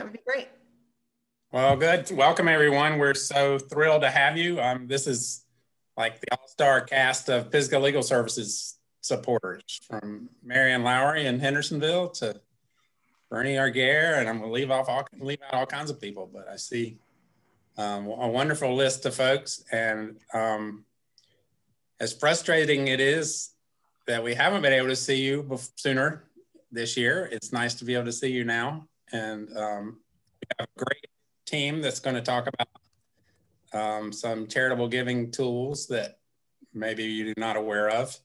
that would be great. Well, good. Welcome, everyone. We're so thrilled to have you. Um, this is like the all-star cast of Pisgah Legal Services supporters from Marianne Lowry in Hendersonville to Bernie Arguer, and I'm going to leave off all, leave out all kinds of people, but I see um, a wonderful list of folks. And um, as frustrating it is that we haven't been able to see you sooner this year, it's nice to be able to see you now. And um, we have a great team that's going to talk about um, some charitable giving tools that maybe you're not aware of.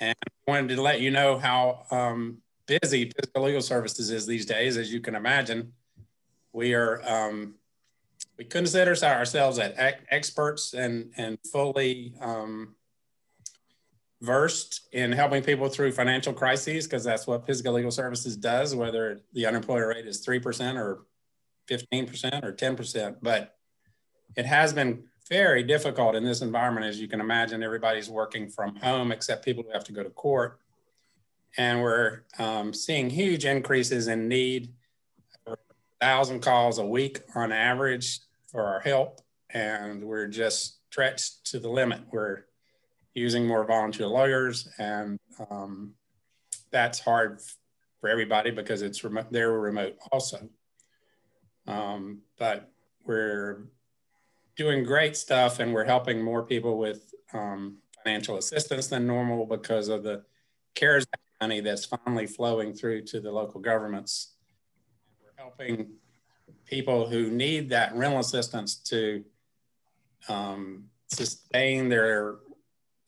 And I wanted to let you know how um, busy Pisgah Legal Services is these days. As you can imagine, we are um, we consider ourselves as experts and and fully um, versed in helping people through financial crises because that's what Pisgah Legal Services does, whether the unemployment rate is three percent or fifteen percent or ten percent. But it has been very difficult in this environment, as you can imagine. Everybody's working from home except people who have to go to court and we're um, seeing huge increases in need. thousand calls a week on average for our help, and we're just stretched to the limit. We're using more volunteer lawyers, and um, that's hard for everybody because it's remote. They're remote also, um, but we're doing great stuff, and we're helping more people with um, financial assistance than normal because of the CARES money that's finally flowing through to the local governments. We're helping people who need that rental assistance to um, sustain their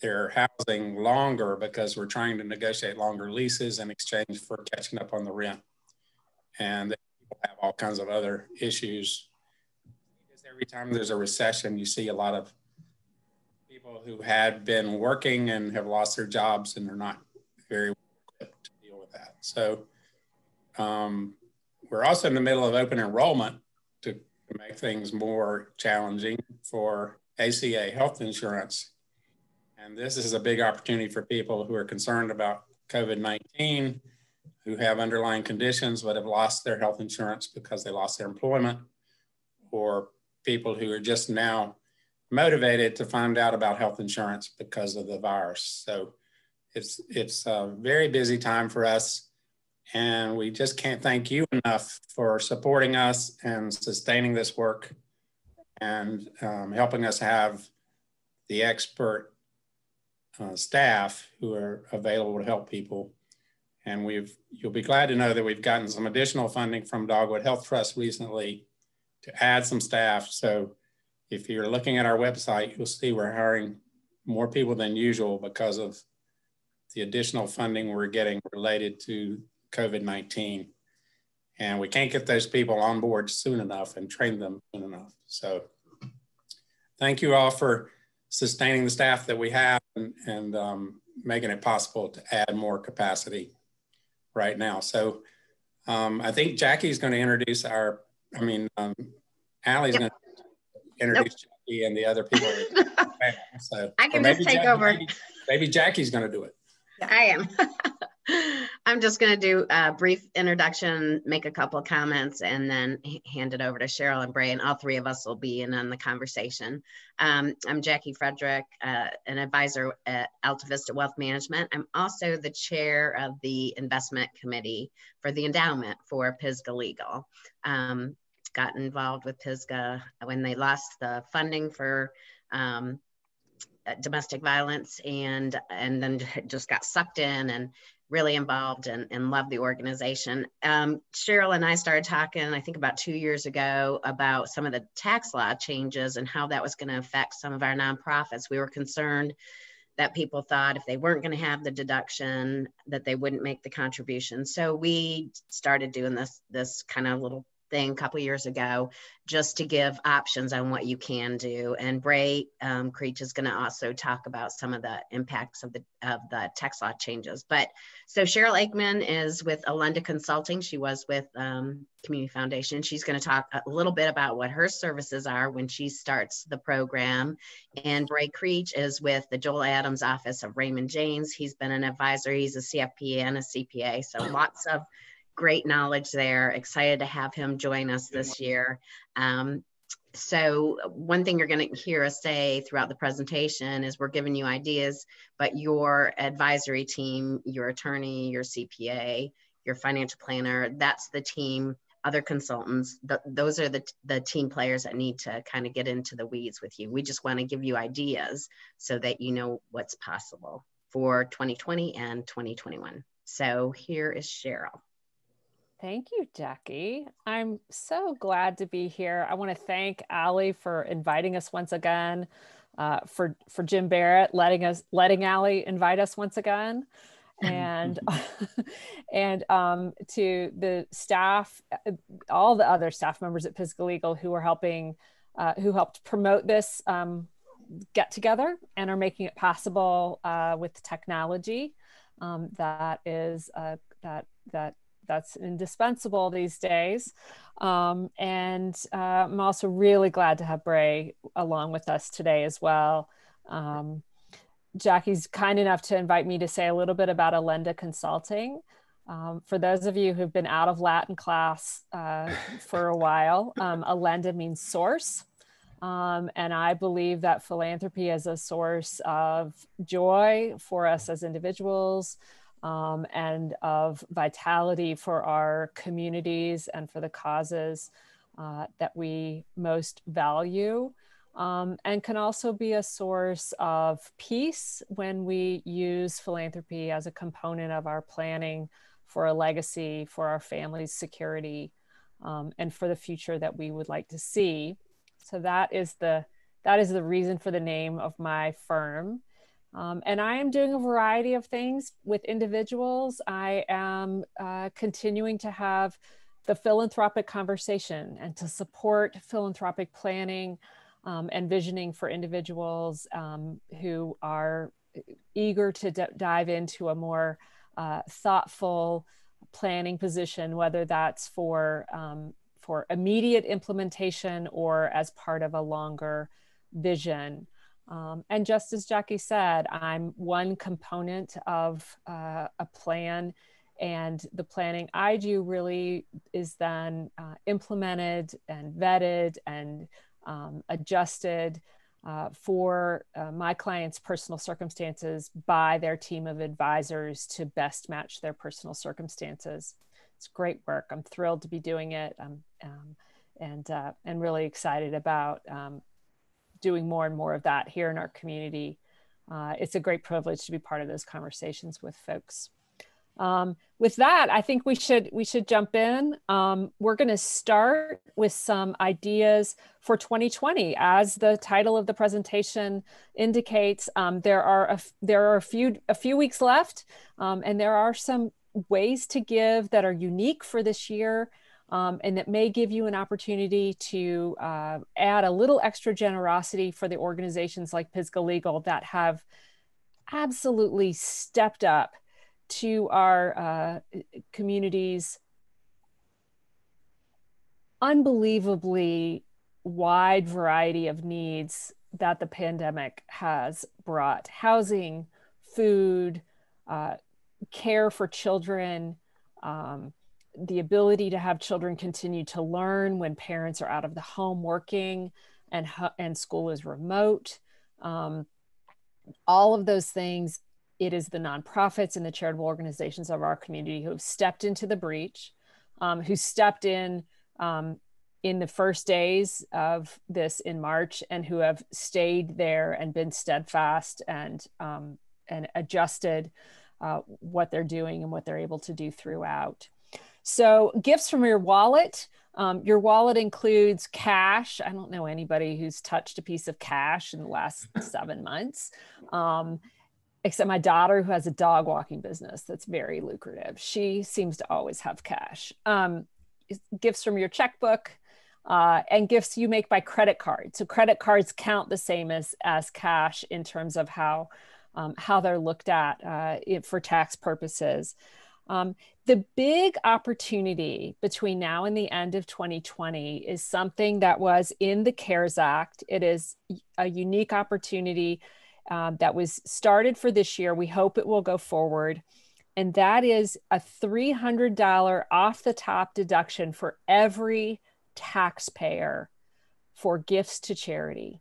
their housing longer because we're trying to negotiate longer leases in exchange for catching up on the rent. And people have all kinds of other issues. Every time there's a recession, you see a lot of people who had been working and have lost their jobs and they're not very equipped to deal with that. so um, we're also in the middle of open enrollment to, to make things more challenging for ACA health insurance. And this is a big opportunity for people who are concerned about COVID 19, who have underlying conditions but have lost their health insurance because they lost their employment, or people who are just now motivated to find out about health insurance because of the virus. So it's, it's a very busy time for us. And we just can't thank you enough for supporting us and sustaining this work and um, helping us have the expert uh, staff who are available to help people. And we've, you'll be glad to know that we've gotten some additional funding from Dogwood Health Trust recently to add some staff. So if you're looking at our website, you'll see we're hiring more people than usual because of the additional funding we're getting related to COVID 19. And we can't get those people on board soon enough and train them soon enough. So thank you all for sustaining the staff that we have and, and um, making it possible to add more capacity right now. So um, I think Jacqui's going to introduce our, I mean, um, Ally's yep. going to introduce nope. Jacqui and the other people. so I can just take Jacqui, over. Maybe, maybe Jacqui's going to do it. I am. I'm just going to do a brief introduction, make a couple comments, and then hand it over to Sheryl and Bray, and all three of us will be in on the conversation. Um, I'm Jacqui Friedrich, uh, an advisor at Altavista Wealth Management. I'm also the chair of the investment committee for the endowment for Pisgah Legal. Um, got involved with Pisgah when they lost the funding for um, domestic violence and and then just got sucked in and really involved and, and love the organization. Um, Sheryl and I started talking, I think about two years ago, about some of the tax law changes and how that was going to affect some of our nonprofits. We were concerned that people thought if they weren't going to have the deduction that they wouldn't make the contribution. So we started doing this this kind of little thing a couple years ago just to give options on what you can do. And Bray um, Creech is going to also talk about some of the impacts of the of the tax law changes. But so Sheryl Aikman is with Alenda Consulting. She was with um, Community Foundation. She's going to talk a little bit about what her services are when she starts the program. And Bray Creech is with the Joel Adams office of Raymond James. He's been an advisor. He's a CFP and a CPA. So lots of great knowledge there. Excited to have him join us this year. Um, so one thing you're going to hear us say throughout the presentation is we're giving you ideas, but your advisory team, your attorney, your CPA, your financial planner, that's the team, other consultants, th those are the, the team players that need to kind of get into the weeds with you. We just want to give you ideas so that you know what's possible for 2020 and 2021. So here is Sheryl. Thank you, Jacqui. I'm so glad to be here. I want to thank Ally for inviting us once again, uh, for for Jim Barrett letting us letting Ally invite us once again, and and um, to the staff, uh, all the other staff members at Pisgah Legal who are helping, uh, who helped promote this um, get together and are making it possible uh, with technology um, that is uh, that that that's indispensable these days. Um, and uh, I'm also really glad to have Bray along with us today as well. Um, Jacqui's kind enough to invite me to say a little bit about Alenda Consulting. Um, for those of you who've been out of Latin class uh, for a while, um, Alenda means source. Um, and I believe that philanthropy is a source of joy for us as individuals, um, and of vitality for our communities and for the causes uh, that we most value. Um, and can also be a source of peace when we use philanthropy as a component of our planning for a legacy, for our family's security, um, and for the future that we would like to see. So that is the that is the reason for the name of my firm. Um, and I am doing a variety of things with individuals. I am uh, continuing to have the philanthropic conversation and to support philanthropic planning um, and visioning for individuals um, who are eager to dive into a more uh, thoughtful planning position, whether that's for um, for immediate implementation or as part of a longer vision. Um, and just as Jacqui said, I'm one component of uh, a plan, and the planning I do really is then uh, implemented and vetted and um, adjusted uh, for uh, my clients' personal circumstances by their team of advisors to best match their personal circumstances. It's great work. I'm thrilled to be doing it. Um, and uh, and really excited about um, doing more and more of that here in our community. Uh, it's a great privilege to be part of those conversations with folks. Um, with that, I think we should we should jump in. Um, we're going to start with some ideas for 2020. As the title of the presentation indicates, um, there are a, there are a few a few weeks left, um, and there are some ways to give that are unique for this year um, and that may give you an opportunity to uh, add a little extra generosity for the organizations like Pisgah Legal that have absolutely stepped up to our uh, communities unbelievably wide variety of needs that the pandemic has brought. Housing food uh, care for children um, the ability to have children continue to learn when parents are out of the home working and and school is remote um, all of those things it is the nonprofits and the charitable organizations of our community who have stepped into the breach um, who stepped in um, in the first days of this in march and who have stayed there and been steadfast and um, and adjusted uh, what they're doing and what they're able to do throughout so, gifts from your wallet. Um, your wallet includes cash. I don't know anybody who's touched a piece of cash in the last seven months, um, except my daughter, who has a dog walking business that's very lucrative. She seems to always have cash. Um, gifts from your checkbook. Uh, and gifts you make by credit card. So credit cards count the same as as cash in terms of how um, how they're looked at uh, for tax purposes. Um, the big opportunity between now and the end of 2020 is something that was in the CARES Act. It is a unique opportunity um, that was started for this year. We hope it will go forward. and that is a $300 off the top deduction for every taxpayer for gifts to charity.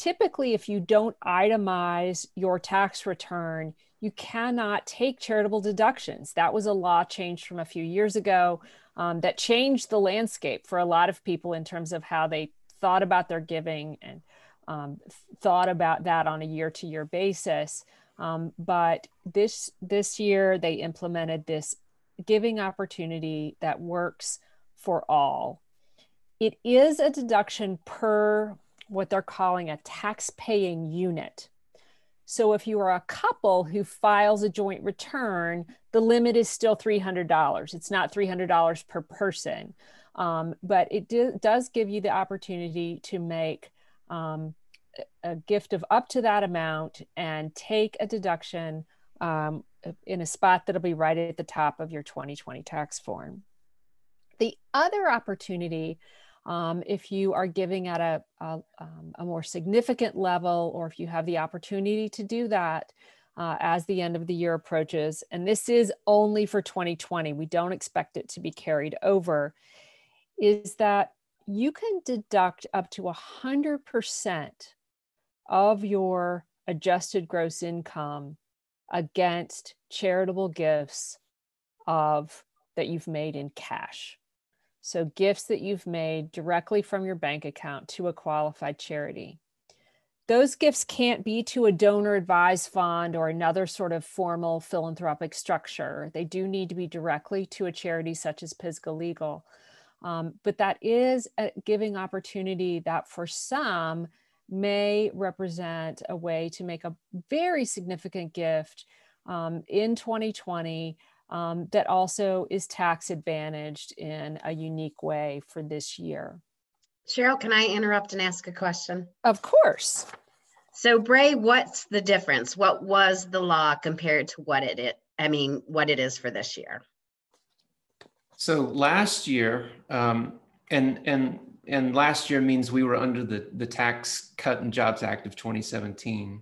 Typically, if you don't itemize your tax return, you cannot take charitable deductions. That was a law change from a few years ago um, that changed the landscape for a lot of people in terms of how they thought about their giving and um, thought about that on a year to year basis. Um, but this this year they implemented this giving opportunity that works for all. It is a deduction per what they're calling a tax paying unit. So if you are a couple who files a joint return, the limit is still $300. It's not $300 per person. Um, but it do, does give you the opportunity to make um, a gift of up to that amount and take a deduction um, in a spot that'll be right at the top of your 2020 tax form. The other opportunity um, if you are giving at a, a, um, a, more significant level, or if you have the opportunity to do that uh, as the end of the year approaches. And this is only for 2020, we don't expect it to be carried over, is that you can deduct up to 100% of your adjusted gross income against charitable gifts of that you've made in cash. So, gifts that you've made directly from your bank account to a qualified charity. Those gifts can't be to a donor advised fund or another sort of formal philanthropic structure. They do need to be directly to a charity such as Pisgah Legal. Um, but that is a giving opportunity that for some may represent a way to make a very significant gift um, in 2020 um, that also is tax advantaged in a unique way for this year. Sheryl, can I interrupt and ask a question? Of course. So, Bray, what's the difference? What was the law compared to what it, it I mean, what it is for this year? So last year, um, and and and last year means we were under the the Tax Cut and Jobs Act of 2017.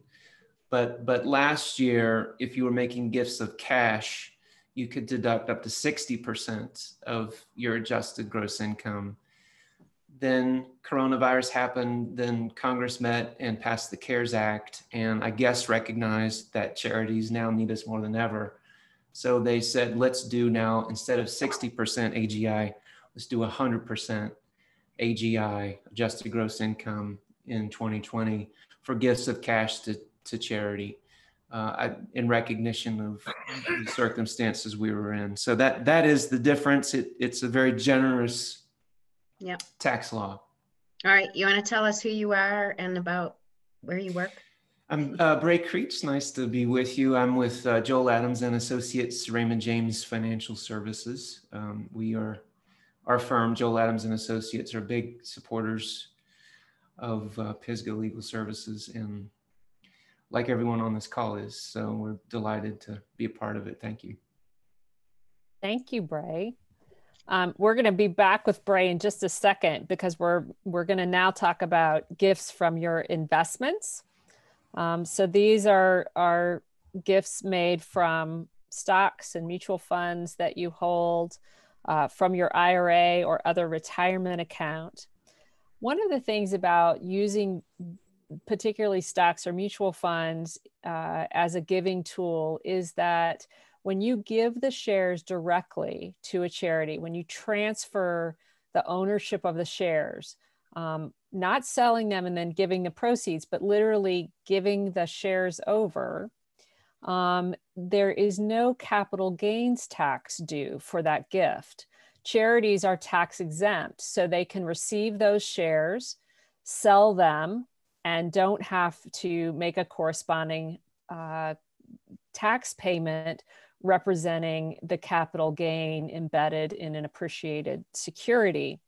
But but last year, if you were making gifts of cash, you could deduct up to 60% of your adjusted gross income. Then coronavirus happened, then Congress met and passed the CARES Act, and I guess recognized that charities now need us more than ever. So they said, let's do now, instead of 60% AGI, let's do 100% AGI, adjusted gross income in 2020 for gifts of cash to, to charity uh, in recognition of the circumstances we were in. So that that is the difference. It, it's a very generous yep. tax law. All right, you want to tell us who you are and about where you work? I'm uh, Bray Creech. Nice to be with you. I'm with uh, Joel Adams and Associates, Raymond James Financial Services. Um, we are our firm, Joel Adams and Associates, are big supporters of uh, Pisgah Legal Services and like everyone on this call is. So we're delighted to be a part of it. Thank you. Thank you, Bray. Um, we're going to be back with Bray in just a second because we're we're going to now talk about gifts from your investments. Um, so these are are gifts made from stocks and mutual funds that you hold uh, from your IRA or other retirement account. One of the things about using particularly stocks or mutual funds uh, as a giving tool is that when you give the shares directly to a charity, when you transfer the ownership of the shares, um, not selling them and then giving the proceeds, but literally giving the shares over, um, there is no capital gains tax due for that gift. Charities are tax exempt, so they can receive those shares, sell them, and don't have to make a corresponding uh, tax payment representing the capital gain embedded in an appreciated security.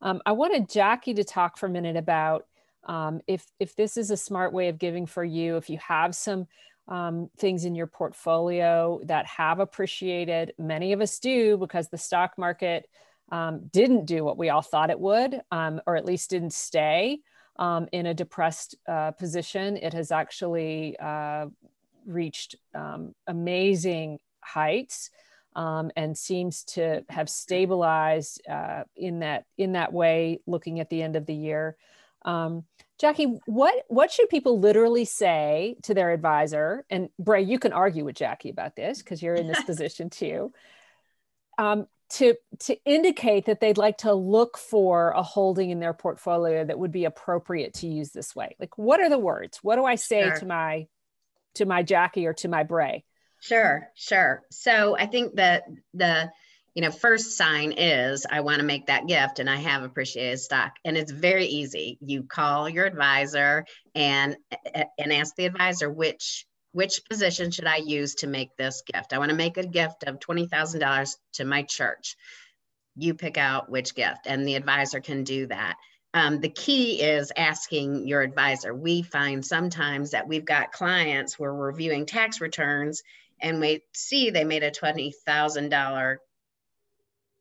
Um, I wanted Jacqui to talk for a minute about um, if, if this is a smart way of giving for you, if you have some um, things in your portfolio that have appreciated, many of us do because the stock market um, didn't do what we all thought it would, um, or at least didn't stay um, in a depressed uh, position. It has actually uh, reached um, amazing heights um, and seems to have stabilized uh, in that in that way. Looking at the end of the year, um, Jacqui, what what should people literally say to their advisor? And Bray, you can argue with Jacqui about this because you're in this position too. Um, to to indicate that they'd like to look for a holding in their portfolio that would be appropriate to use this way. Like, what are the words? What do I say sure. to my to my Jacqui or to my Bray? Sure, sure. So I think that the you know first sign is I want to make that gift and I have appreciated stock and it's very easy. You call your advisor and and ask the advisor which which position should I use to make this gift? I want to make a gift of $20,000 to my church. You pick out which gift, and the advisor can do that. Um, the key is asking your advisor. We find sometimes that we've got clients where we're reviewing tax returns and we see they made a $20,000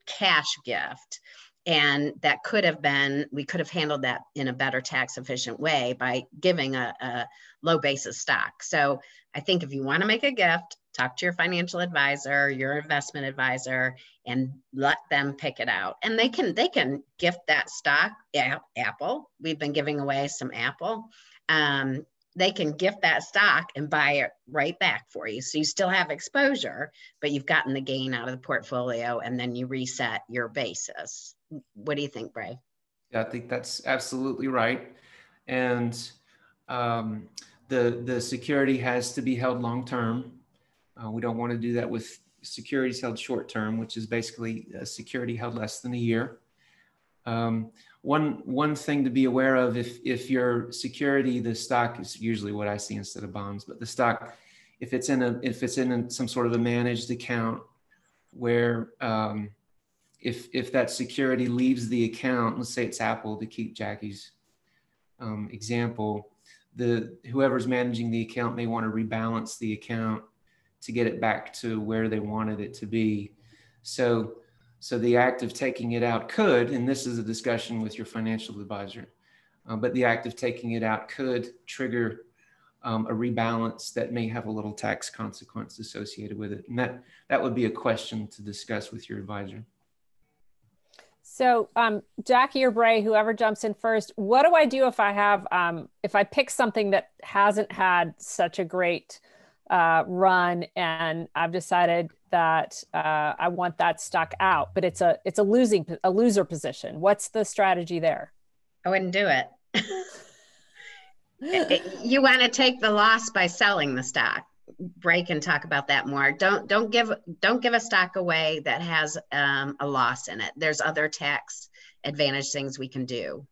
cash gift. And that could have been, we could have handled that in a better tax efficient way by giving a, a low basis stock. So I think if you want to make a gift, talk to your financial advisor, your investment advisor, and let them pick it out. And they can they can gift that stock. Apple, we've been giving away some Apple. Um, they can gift that stock and buy it right back for you. So you still have exposure, but you've gotten the gain out of the portfolio and then you reset your basis. What do you think, Bray? Yeah, I think that's absolutely right. And um, the, the security has to be held long term. Uh, we don't want to do that with securities held short term, which is basically a security held less than a year. Um, one one thing to be aware of if if your security the stock is usually what i see instead of bonds but the stock if it's in a if it's in a, some sort of a managed account where um, if if that security leaves the account let's say it's apple to keep jacqui's um, example the whoever's managing the account may want to rebalance the account to get it back to where they wanted it to be so so the act of taking it out could, and this is a discussion with your financial advisor, uh, but the act of taking it out could trigger um, a rebalance that may have a little tax consequence associated with it. And that, that would be a question to discuss with your advisor. So, um, Jackie or Bray, whoever jumps in first, what do I do if I have, um, if I pick something that hasn't had such a great uh, run and I've decided that uh, I want that stock out, but it's a it's a losing a loser position. What's the strategy there? I wouldn't do it. you want to take the loss by selling the stock. Break and talk about that more. Don't don't give don't give a stock away that has um, a loss in it. There's other tax advantage things we can do.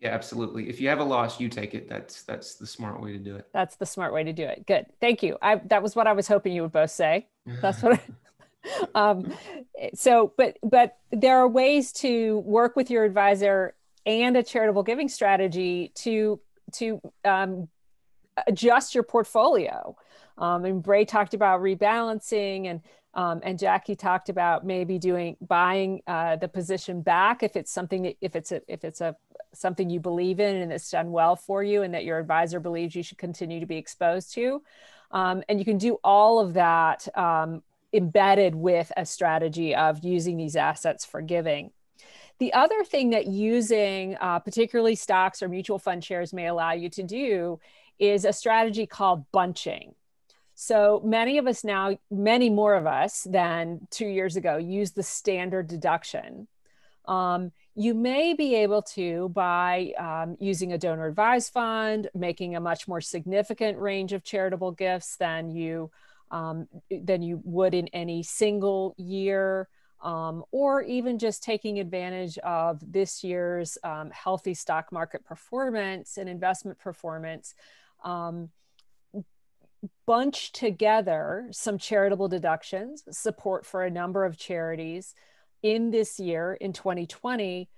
Yeah, absolutely. If you have a loss, you take it. That's that's the smart way to do it. That's the smart way to do it. Good. Thank you. I that was what I was hoping you would both say. That's what I, um so but but there are ways to work with your advisor and a charitable giving strategy to to um, adjust your portfolio. Um, and Bray talked about rebalancing and um, and Jacqui talked about maybe doing buying uh, the position back if it's something that if it's a if it's a something you believe in and it's done well for you and that your advisor believes you should continue to be exposed to. Um, and you can do all of that um, embedded with a strategy of using these assets for giving. The other thing that using uh, particularly stocks or mutual fund shares may allow you to do is a strategy called bunching. So many of us now, many more of us than two years ago, use the standard deduction. Um, you may be able to by um, using a donor advised fund making a much more significant range of charitable gifts than you um, than you would in any single year um, or even just taking advantage of this year's um, healthy stock market performance and investment performance um, bunch together some charitable deductions support for a number of charities in this year in 2020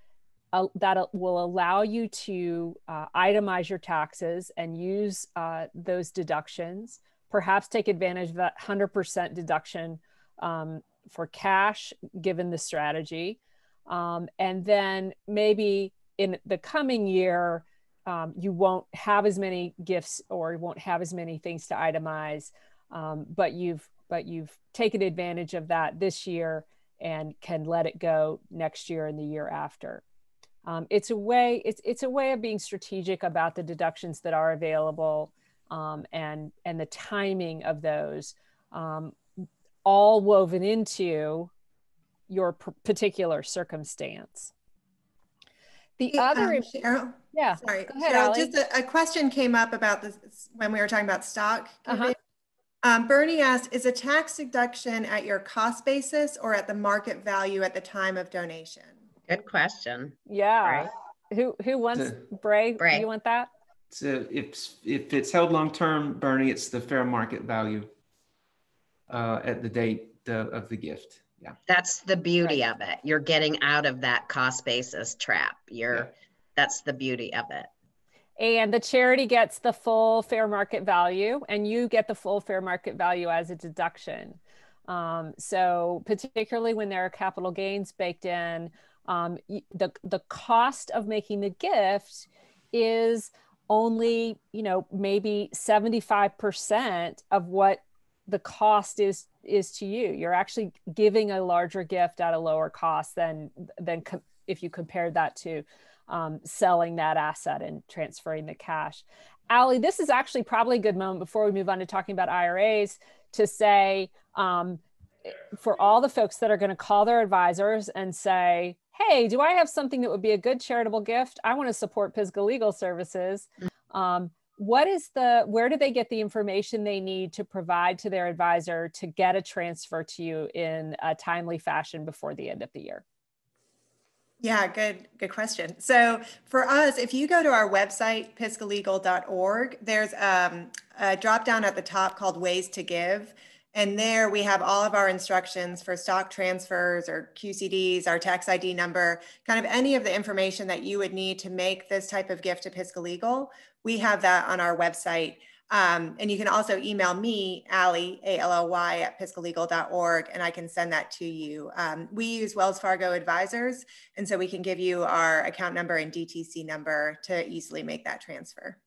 uh, that will allow you to uh, itemize your taxes and use uh, those deductions. Perhaps take advantage of that 100% deduction um, for cash given the strategy. Um, and then maybe in the coming year um, you won't have as many gifts or you won't have as many things to itemize um, but you've but you've taken advantage of that this year and can let it go next year and the year after. Um, it's a way it's it's a way of being strategic about the deductions that are available um, and and the timing of those, um, all woven into your particular circumstance. The other, um, Sheryl, yeah, sorry, ahead, Sheryl, just a, a, question came up about this when we were talking about stock. Uh-huh. Um, Bernie asked, is a tax deduction at your cost basis or at the market value at the time of donation? Good question. Yeah. Right. Who who wants Bray? Bray. You want that? So if if it's held long term, Bernie, it's the fair market value uh, at the date uh, of the gift. Yeah. That's the beauty right. of it. You're getting out of that cost basis trap. You're yeah. that's the beauty of it. And the charity gets the full fair market value, and you get the full fair market value as a deduction. Um, so, particularly when there are capital gains baked in, um, the the cost of making the gift is only you know maybe 75% of what the cost is is to you you're actually giving a larger gift at a lower cost than than com- if you compared that to um, selling that asset and transferring the cash ally this is actually probably a good moment before we move on to talking about iras to say um, for all the folks that are going to call their advisors and say hey, do I have something that would be a good charitable gift? I want to support Pisgah Legal Services. Um, what is the, where do they get the information they need to provide to their advisor to get a transfer to you in a timely fashion before the end of the year? Yeah, good, good question. So for us, if you go to our website, pisgahlegal.org, there's um, a drop down at the top called Ways to Give. And there we have all of our instructions for stock transfers or QCDs, our tax ID number, kind of any of the information that you would need to make this type of gift to Pisgah Legal. We have that on our website. Um, and you can also email me, Ally, A-L-L-Y at pisgahlegal.org, and I can send that to you. Um, we use Wells Fargo advisors, and so we can give you our account number and DTC number to easily make that transfer.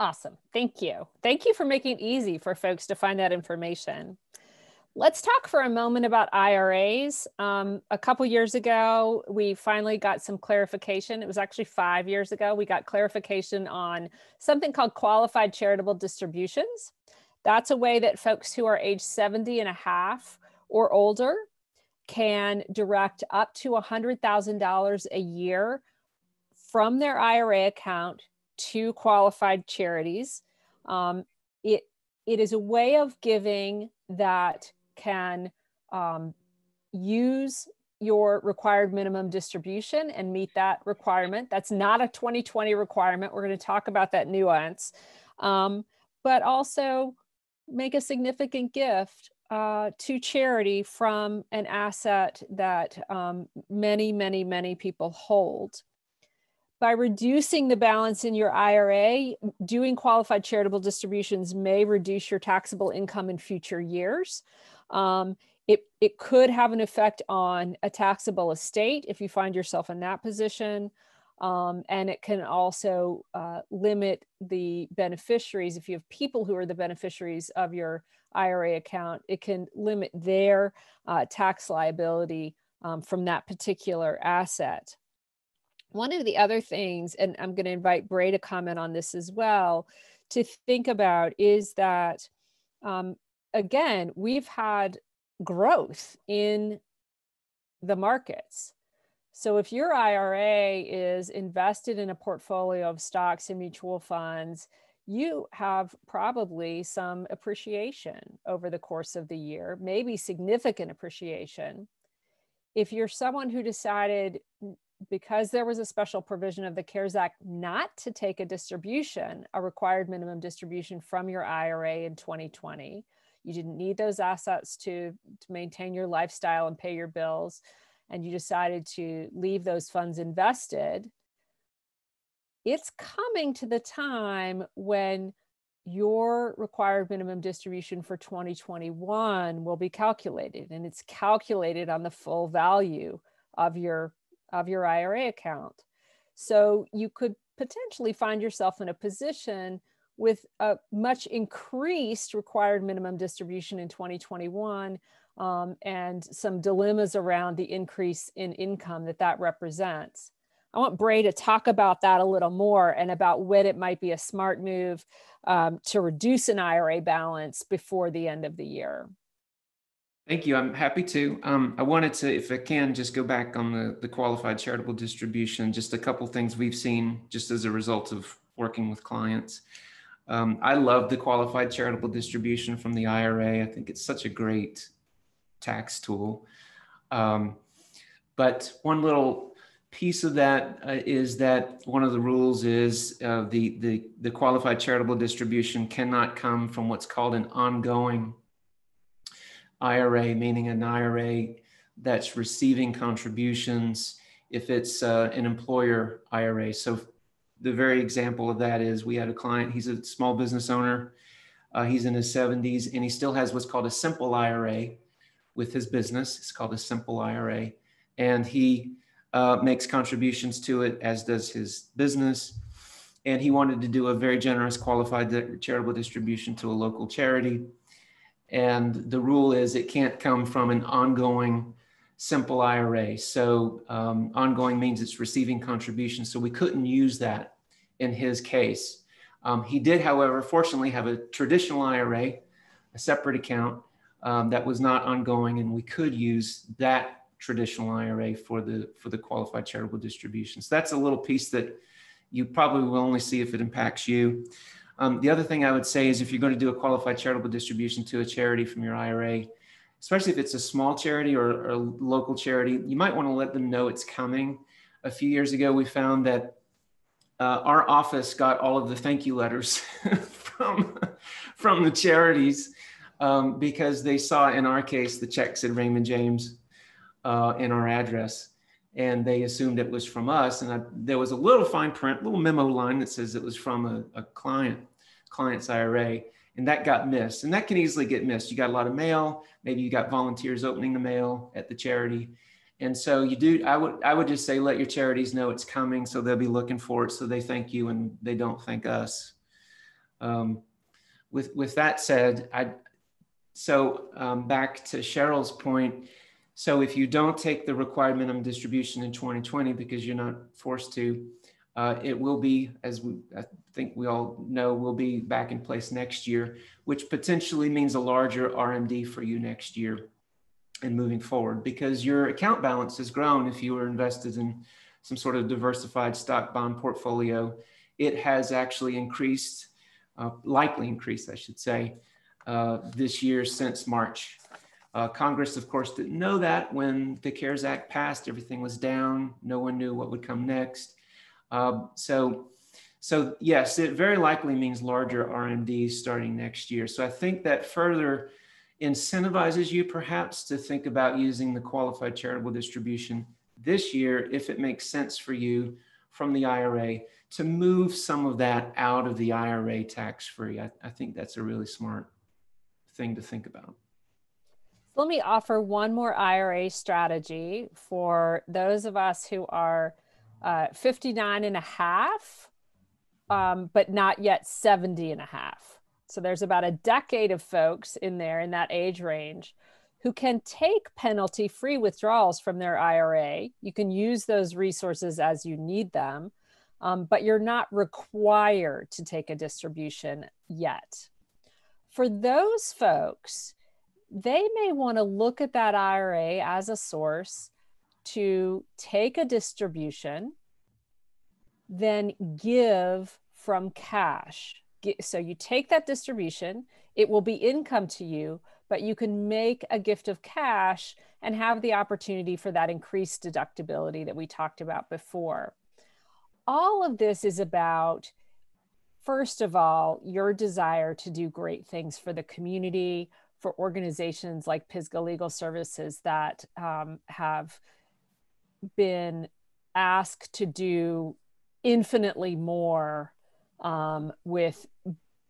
Awesome. Thank you. Thank you for making it easy for folks to find that information. Let's talk for a moment about IRAs. Um, a couple years ago, we finally got some clarification. It was actually five years ago. We got clarification on something called qualified charitable distributions. That's a way that folks who are age 70 and a half or older can direct up to $100,000 a year from their IRA account to qualified charities. Um, it it is a way of giving that can um, use your required minimum distribution and meet that requirement. That's not a 2020 requirement. We're going to talk about that nuance, um, but also make a significant gift uh, to charity from an asset that um, many, many, many people hold by reducing the balance in your IRA, doing qualified charitable distributions may reduce your taxable income in future years. Um, it, it could have an effect on a taxable estate if you find yourself in that position. Um, and it can also uh, limit the beneficiaries. If you have people who are the beneficiaries of your IRA account, it can limit their uh, tax liability um, from that particular asset. One of the other things, and I'm going to invite Bray to comment on this as well, to think about is that, um, again, we've had growth in the markets. So if your IRA is invested in a portfolio of stocks and mutual funds, you have probably some appreciation over the course of the year, maybe significant appreciation. If you're someone who decided because there was a special provision of the CARES Act not to take a distribution, a required minimum distribution from your IRA in 2020. You didn't need those assets to, to maintain your lifestyle and pay your bills, and you decided to leave those funds invested. It's coming to the time when your required minimum distribution for 2021 will be calculated, and it's calculated on the full value of your of your IRA account. So you could potentially find yourself in a position with a much increased required minimum distribution in 2021 um, and some dilemmas around the increase in income that that represents. I want Bray to talk about that a little more and about when it might be a smart move um, to reduce an IRA balance before the end of the year. Thank you. I'm happy to. Um, I wanted to, if I can, just go back on the, the qualified charitable distribution, just a couple things we've seen just as a result of working with clients. Um, I love the qualified charitable distribution from the IRA. I think it's such a great tax tool. Um, but one little piece of that uh, is that one of the rules is uh, the, the, the qualified charitable distribution cannot come from what's called an ongoing IRA, meaning an IRA that's receiving contributions if it's uh, an employer IRA. So the very example of that is we had a client, he's a small business owner. Uh, he's in his 70s and he still has what's called a simple IRA with his business. It's called a simple IRA. And he uh, makes contributions to it, as does his business. And he wanted to do a very generous qualified charitable distribution to a local charity. And the rule is it can't come from an ongoing simple IRA. So um, ongoing means it's receiving contributions. So we couldn't use that in his case. Um, he did, however, fortunately have a traditional IRA, a separate account um, that was not ongoing, and we could use that traditional IRA for the for the qualified charitable distributions. That's a little piece that you probably will only see if it impacts you. Um, the other thing I would say is if you're going to do a qualified charitable distribution to a charity from your IRA, especially if it's a small charity or, or a local charity, you might want to let them know it's coming. A few years ago, we found that uh, our office got all of the thank you letters from from the charities um, because they saw in our case the check said Raymond James uh, in our address. And they assumed it was from us. And I, there was a little fine print, little memo line that says it was from a, a client, client's IRA. And that got missed. And that can easily get missed. You got a lot of mail. Maybe you got volunteers opening the mail at the charity. And so you do, I would, I would just say, let your charities know it's coming. So they'll be looking for it. So they thank you and they don't thank us. Um, with, with that said, I, so um, back to Sheryl's point, so if you don't take the required minimum distribution in 2020 because you're not forced to, uh, it will be, as we I think we all know, will be back in place next year, which potentially means a larger RMD for you next year and moving forward because your account balance has grown if you were invested in some sort of diversified stock bond portfolio. It has actually increased, uh, likely increased, I should say, uh, this year since March uh, Congress, of course, didn't know that when the CARES Act passed. Everything was down. No one knew what would come next. Uh, so, so yes, it very likely means larger RMDs starting next year. So I think that further incentivizes you perhaps to think about using the qualified charitable distribution this year if it makes sense for you from the IRA to move some of that out of the IRA tax free. I, I think that's a really smart thing to think about let me offer one more IRA strategy for those of us who are uh, 59 and a half, um, but not yet 70 and a half. So there's about a decade of folks in there in that age range who can take penalty free withdrawals from their IRA. You can use those resources as you need them, um, but you're not required to take a distribution yet. For those folks, they may want to look at that IRA as a source to take a distribution, then give from cash. So you take that distribution, it will be income to you, but you can make a gift of cash and have the opportunity for that increased deductibility that we talked about before. All of this is about, first of all, your desire to do great things for the community, for organizations like Pisgah Legal Services that um, have been asked to do infinitely more um, with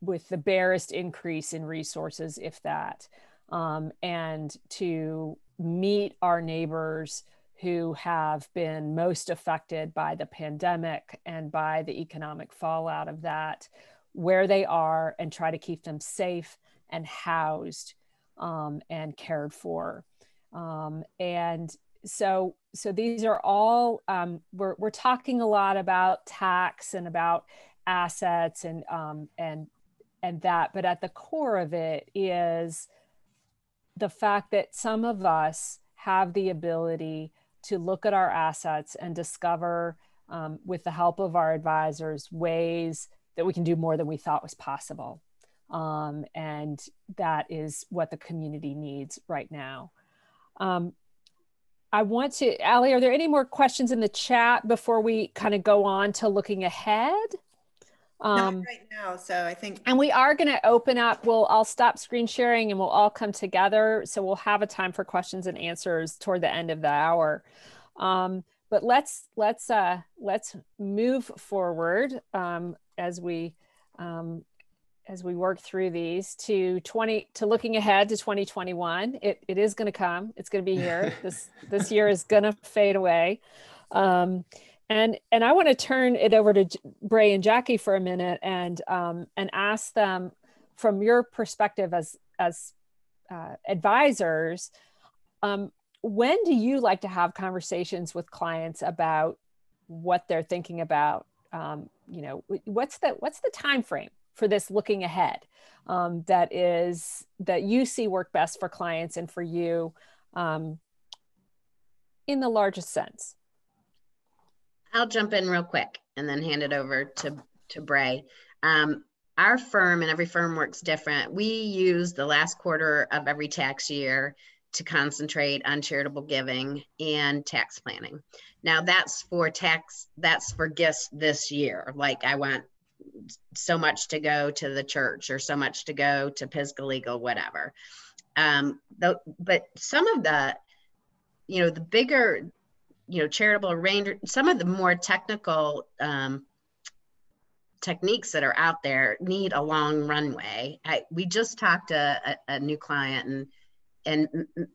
with the barest increase in resources, if that, um, and to meet our neighbors who have been most affected by the pandemic and by the economic fallout of that where they are and try to keep them safe and housed um, and cared for. Um, and so, so these are all, um, we're, we're talking a lot about tax and about assets and, um, and, and that, but at the core of it is the fact that some of us have the ability to look at our assets and discover um, with the help of our advisors ways that we can do more than we thought was possible. Um, and that is what the community needs right now. Um, i want to Ally are there any more questions in the chat before we kind of go on to looking ahead um, Not right now. So I think, and we are going to open up. We'll I'll stop screen sharing and we'll all come together. So we'll have a time for questions and answers toward the end of the hour. Um, but let's let's uh, let's move forward um, as we um, as we work through these to 20 to looking ahead to 2021 it, it is going to come. It's going to be here. This this year is going to fade away. Um, and and I want to turn it over to Bray and Jacqui for a minute and um, and ask them from your perspective as as uh, advisors, um, when do you like to have conversations with clients about what they're thinking about? Um, you know, what's the what's the time frame for this looking ahead um, that is that you see work best for clients and for you um, in the largest sense? I'll jump in real quick and then hand it over to, to Bray. Um, our firm and every firm works different. We use the last quarter of every tax year to concentrate on charitable giving and tax planning. Now that's for tax, that's for gifts this year. Like I want so much to go to the church or so much to go to Pisgah Legal, whatever. Um, the, but some of the, you know, the bigger, you know charitable arranger some of the more technical um, techniques that are out there need a long runway I, we just talked to a, a new client and and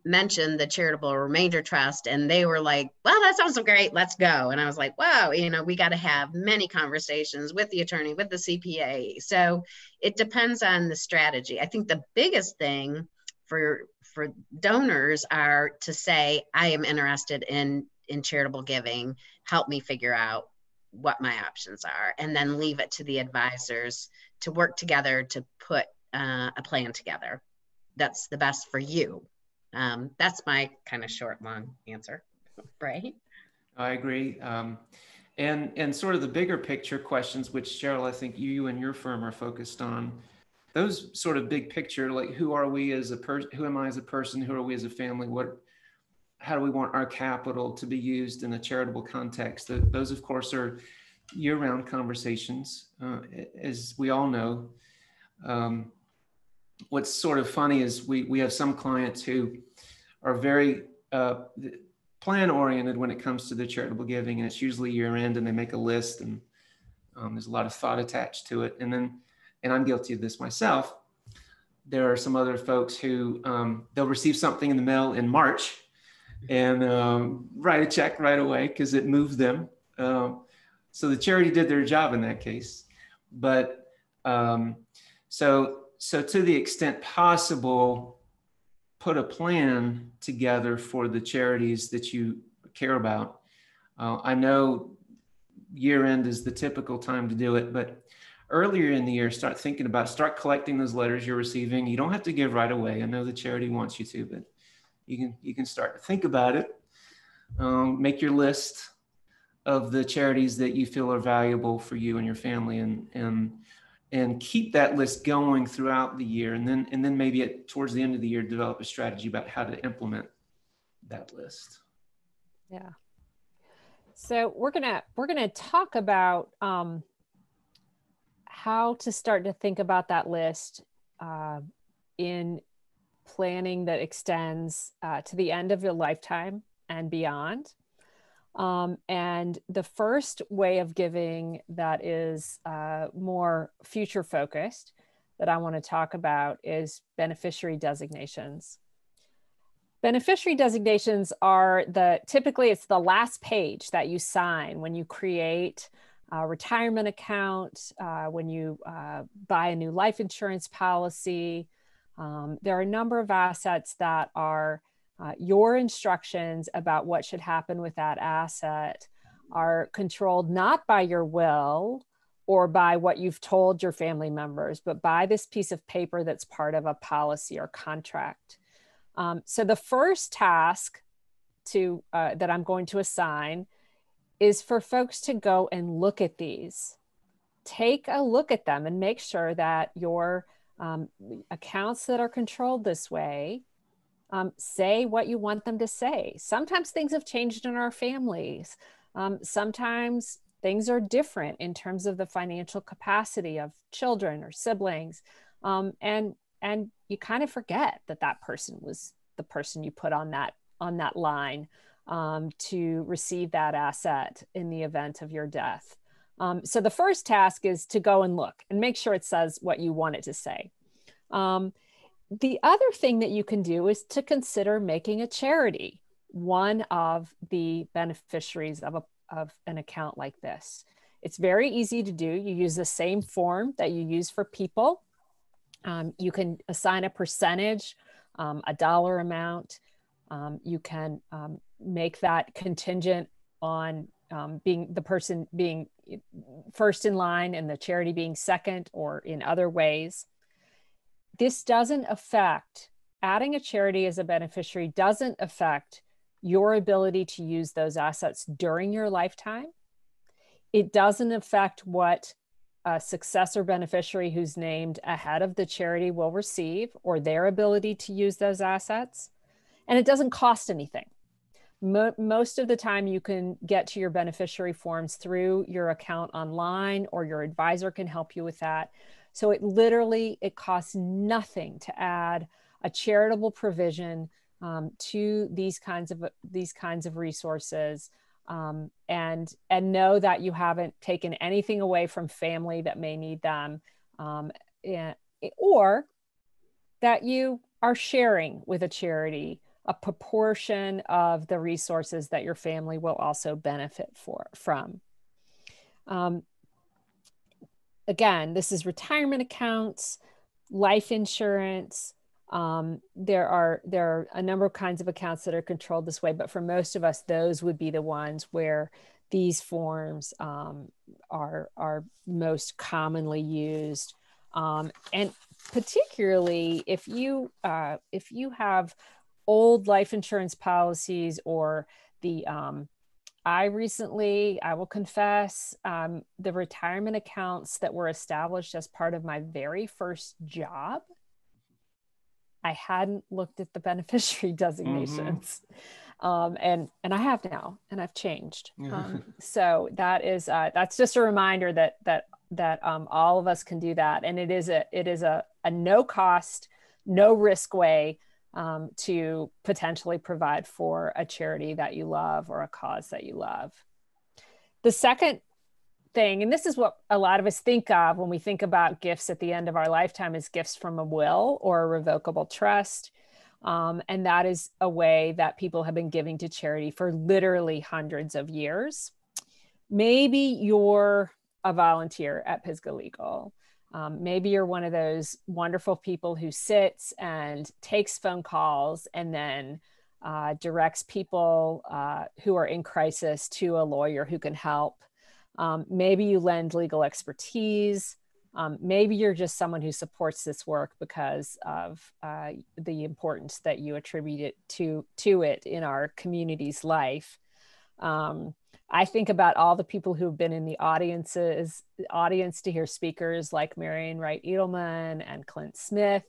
mentioned the charitable remainder trust and they were like well that sounds so great let's go. And i was like wow you know we got to have many conversations with the attorney with the cpa so it depends on the strategy. I think the biggest thing for for donors are to say i am interested in in charitable giving. Help me figure out what my options are and then leave it to the advisors to work together to put uh, a plan together that's the best for you. Um, that's my kind of short long answer right? I agree. Um, and and sort of the bigger picture questions which Sheryl i think you and your firm are focused on those sort of big picture like who are we as a person who am i as a person? Who are we as a family? What how do we want our capital to be used in a charitable context? Those, of course, are year-round conversations, uh, as we all know. Um, what's sort of funny is we we have some clients who are very uh, plan oriented when it comes to the charitable giving, and it's usually year end, and they make a list, and um, there's a lot of thought attached to it. And then, and I'm guilty of this myself. There are some other folks who um, they'll receive something in the mail in March, and um, write a check right away because it moved them. Um, so the charity did their job in that case. But um, so so to the extent possible, put a plan together for the charities that you care about. Uh, I know year end is the typical time to do it, but earlier in the year, start thinking about, start collecting those letters you're receiving. You don't have to give right away. I know the charity wants you to, but you can you can start to think about it. Um, make your list of the charities that you feel are valuable for you and your family, and and and keep that list going throughout the year, and then and then maybe at, towards the end of the year, develop a strategy about how to implement that list. Yeah. So we're gonna we're gonna talk about um, how to start to think about that list uh, in planning that extends uh, to the end of your lifetime and beyond. Um, and the first way of giving that is uh, more future focused that I want to talk about is beneficiary designations. Beneficiary designations are the typically it's the last page that you sign when you create a retirement account, uh, when you uh, buy a new life insurance policy. Um, there are a number of assets that are uh, your instructions about what should happen with that asset are controlled not by your will or by what you've told your family members, but by this piece of paper that's part of a policy or contract. Um, so the first task to uh, that I'm going to assign is for folks to go and look at these. Take a look at them and make sure that your um, accounts that are controlled this way um, say what you want them to say. Sometimes things have changed in our families. Um, sometimes things are different in terms of the financial capacity of children or siblings. Um, and and you kind of forget that that person was the person you put on that on that line um, to receive that asset in the event of your death. Um, so the first task is to go and look and make sure it says what you want it to say. Um, the other thing that you can do is to consider making a charity one of the beneficiaries of, a, of an account like this. It's very easy to do. You use the same form that you use for people. Um, you can assign a percentage, um, a dollar amount. Um, you can um, make that contingent on um, being the person being first in line and the charity being second or in other ways. This doesn't affect adding a charity as a beneficiary doesn't affect your ability to use those assets during your lifetime. It doesn't affect what a successor beneficiary who's named ahead of the charity will receive or their ability to use those assets. And it doesn't cost anything. Mo- most of the time, you can get to your beneficiary forms through your account online, or your advisor can help you with that. So it literally it costs nothing to add a charitable provision um, to these kinds of these kinds of resources um, and and know that you haven't taken anything away from family that may need them um, and, or that you are sharing with a charity a proportion of the resources that your family will also benefit for from. Um, again this is retirement accounts life insurance um, there are there are a number of kinds of accounts that are controlled this way, but for most of us, those would be the ones where these forms um, are are most commonly used. Um, and particularly if you uh, if you have old life insurance policies or the um, I recently, I will confess, um, the retirement accounts that were established as part of my very first job I hadn't looked at the beneficiary designations. Mm-hmm. Um, and and I have now, and I've changed. Um, so that is uh, that's just a reminder that that that um, all of us can do that, and it is a it is a, a no cost, no risk way um, to potentially provide for a charity that you love or a cause that you love. The second thing and this is what a lot of us think of when we think about gifts at the end of our lifetime is gifts from a will or a revocable trust. Um, and that is a way that people have been giving to charity for literally hundreds of years. Maybe you're a volunteer at pisgah legal um, maybe you're one of those wonderful people who sits and takes phone calls and then uh, directs people uh, who are in crisis to a lawyer who can help um, maybe you lend legal expertise. Um, maybe you're just someone who supports this work because of uh, the importance that you attribute it to to it in our community's life. Um, I think about all the people who've been in the audiences, audience to hear speakers like Marian Wright Edelman and Clint Smith,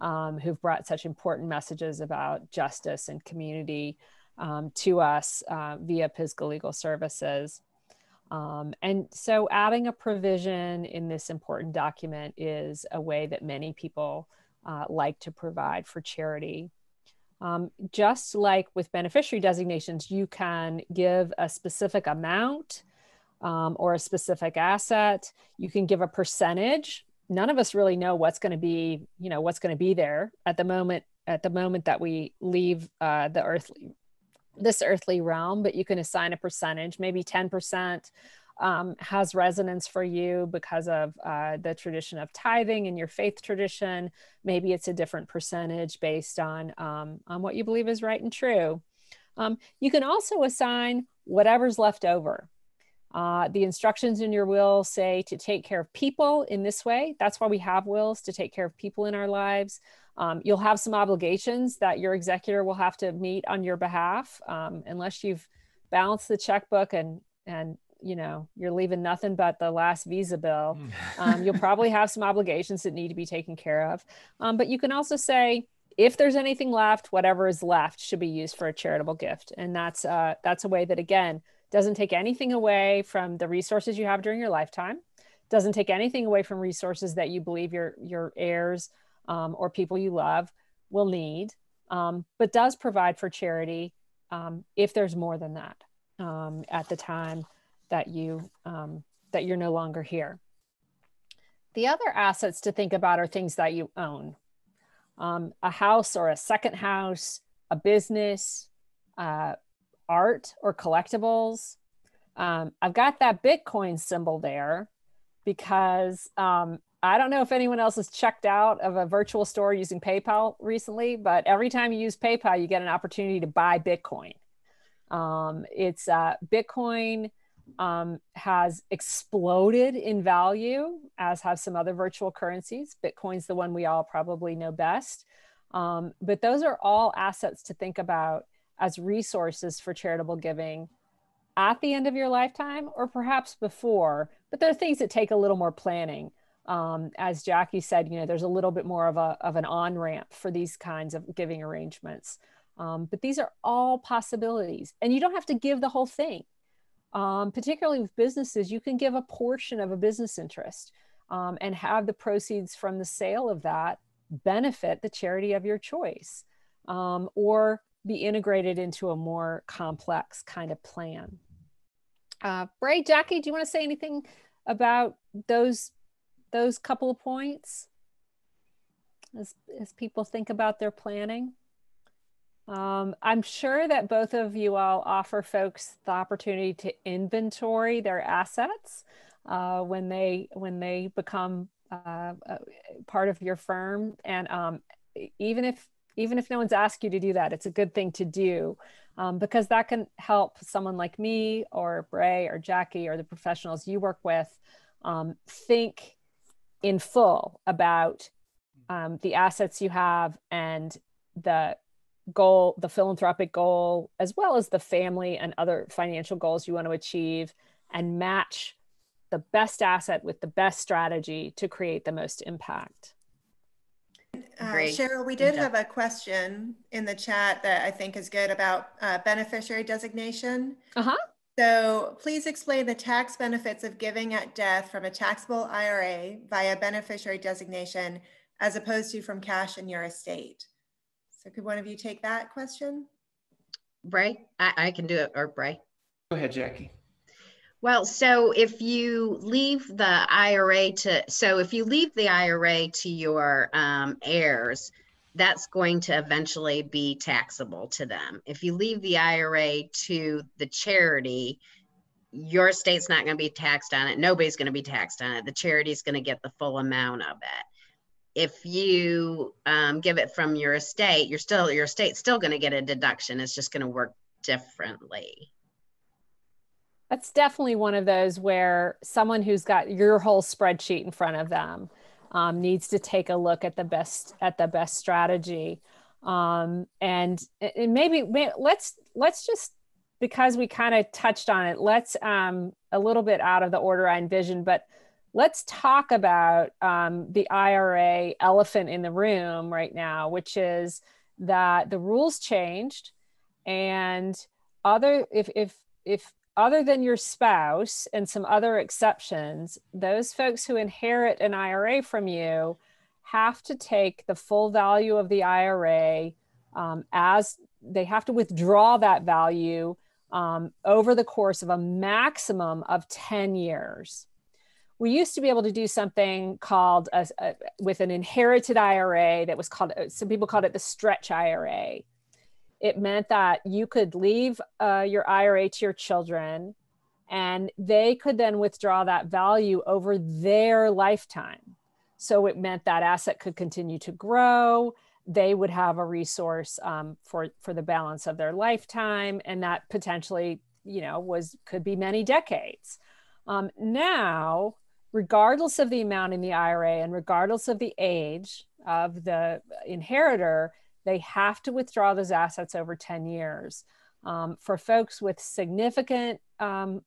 um, who've brought such important messages about justice and community um, to us uh, via Pisgah Legal Services. Um, and so adding a provision in this important document is a way that many people uh, like to provide for charity. Um, just like with beneficiary designations, you can give a specific amount um, or a specific asset. You can give a percentage. None of us really know what's going to be, you know, what's going to be there at the moment. At the moment that we leave uh, the earthly this earthly realm, but you can assign a percentage, maybe 10% um, has resonance for you because of uh, the tradition of tithing in your faith tradition. Maybe it's a different percentage based on, um, on what you believe is right and true. Um, you can also assign whatever's left over. Uh, the instructions in your will say to take care of people in this way. That's why we have wills to take care of people in our lives. Um, you'll have some obligations that your executor will have to meet on your behalf, um, unless you've balanced the checkbook and and you know you're leaving nothing but the last visa bill. Um, you'll probably have some obligations that need to be taken care of. Um, but you can also say if there's anything left, whatever is left should be used for a charitable gift, and that's uh, that's a way that again doesn't take anything away from the resources you have during your lifetime, doesn't take anything away from resources that you believe your your heirs um, or people you love will need, um, but does provide for charity um, if there's more than that um, at the time that you um, that you're no longer here. The other assets to think about are things that you own um, a house or a second house, a business, uh, art or collectibles. Um, I've got that Bitcoin symbol there because um, I don't know if anyone else has checked out of a virtual store using PayPal recently, but every time you use PayPal, you get an opportunity to buy Bitcoin. Um, it's uh, Bitcoin um, has exploded in value, as have some other virtual currencies. Bitcoin's the one we all probably know best. Um, but those are all assets to think about as resources for charitable giving at the end of your lifetime or perhaps before. But there are things that take a little more planning. Um, as Jacqui said, you know, there's a little bit more of a of an on ramp for these kinds of giving arrangements. Um, but these are all possibilities, and you don't have to give the whole thing um, particularly with businesses, you can give a portion of a business interest um, and have the proceeds from the sale of that benefit the charity of your choice um, or be integrated into a more complex kind of plan. Uh, Bray, Jacqui, do you want to say anything about those those couple of points as, as people think about their planning? Um, I'm sure that both of you all offer folks the opportunity to inventory their assets uh, when they when they become uh, part of your firm, and um, even if even if no one's asked you to do that, it's a good thing to do um, because that can help someone like me or Bray or Jacqui or the professionals you work with um, think in full about um, the assets you have and the goal, the philanthropic goal, as well as the family and other financial goals you want to achieve, and match the best asset with the best strategy to create the most impact. Uh, Sheryl, we did have a question in the chat that I think is good about uh, beneficiary designation. Uh huh. So please explain the tax benefits of giving at death from a taxable IRA via beneficiary designation as opposed to from cash in your estate. So could one of you take that question? Bray, I, I can do it, or Bray. Go ahead, Jacqui. Well, so if you leave the IRA to, so if you leave the IRA to your um, heirs, that's going to eventually be taxable to them. If you leave the IRA to the charity, your estate's not going to be taxed on it. Nobody's going to be taxed on it. The charity's going to get the full amount of it if you um, give it from your estate, you're still your estate's still going to get a deduction. It's just going to work differently. That's definitely one of those where someone who's got your whole spreadsheet in front of them um, needs to take a look at the best at the best strategy. Um, and, and maybe, let's let's just because we kind of touched on it. Let's um, a little bit out of the order I envisioned, but let's talk about um, the IRA elephant in the room right now, which is that the rules changed, and other if if if other than your spouse and some other exceptions, those folks who inherit an IRA from you have to take the full value of the IRA um, as they have to withdraw that value um, over the course of a maximum of 10 years we used to be able to do something called a, a, with an inherited IRA that was called, uh, some people called it the stretch IRA. It meant that you could leave uh, your IRA to your children and they could then withdraw that value over their lifetime. So it meant that asset could continue to grow. They would have a resource um, for for the balance of their lifetime, and that potentially, you know, was could be many decades. Um, now, regardless of the amount in the IRA and regardless of the age of the inheritor, they have to withdraw those assets over 10 years. Um, for folks with significant um,